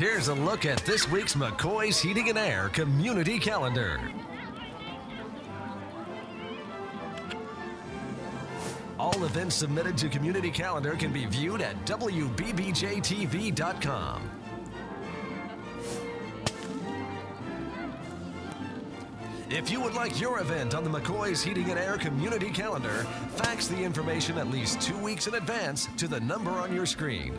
Here's a look at this week's McCoy's Heating and Air Community Calendar. All events submitted to Community Calendar can be viewed at WBBJTV.com. If you would like your event on the McCoy's Heating and Air Community Calendar, fax the information at least two weeks in advance to the number on your screen.